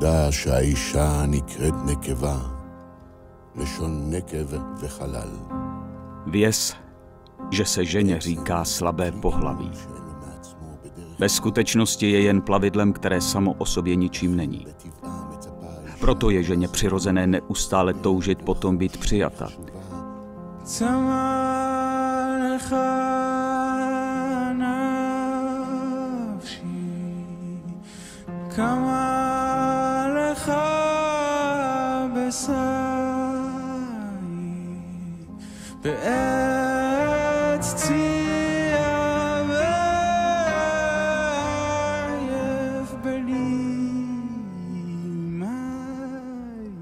תדע שהאישה נקראת נקבה, לשון נקב וחלל. Věz, že se ženě říká slabé pohlaví. Ve skutečnosti je jen plavidlem, které samo o sobě ničím není. Proto je ženě přirozené neustále toužit potom být přijata. בעץ צייה ועייף בלי מים.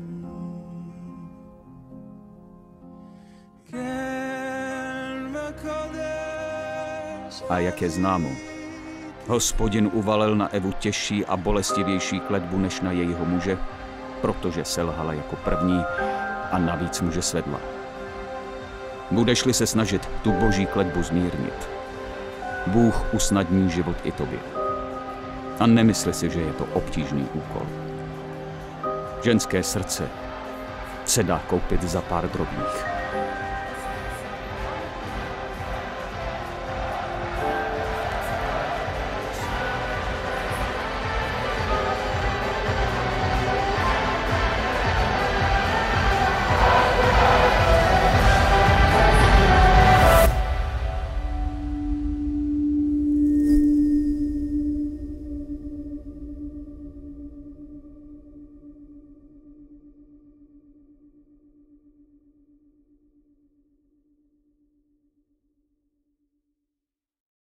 כן וקודש A jak je známo, hospodin uvalil na Evu těžší a bolestivější kletbu než na jejího muže, protože selhala jako první a navíc muže svedla. Budeš-li se snažit tu boží kletbu zmírnit, Bůh usnadní život i tobě. A nemysli si, že je to obtížný úkol. Ženské srdce se dá koupit za pár drobných.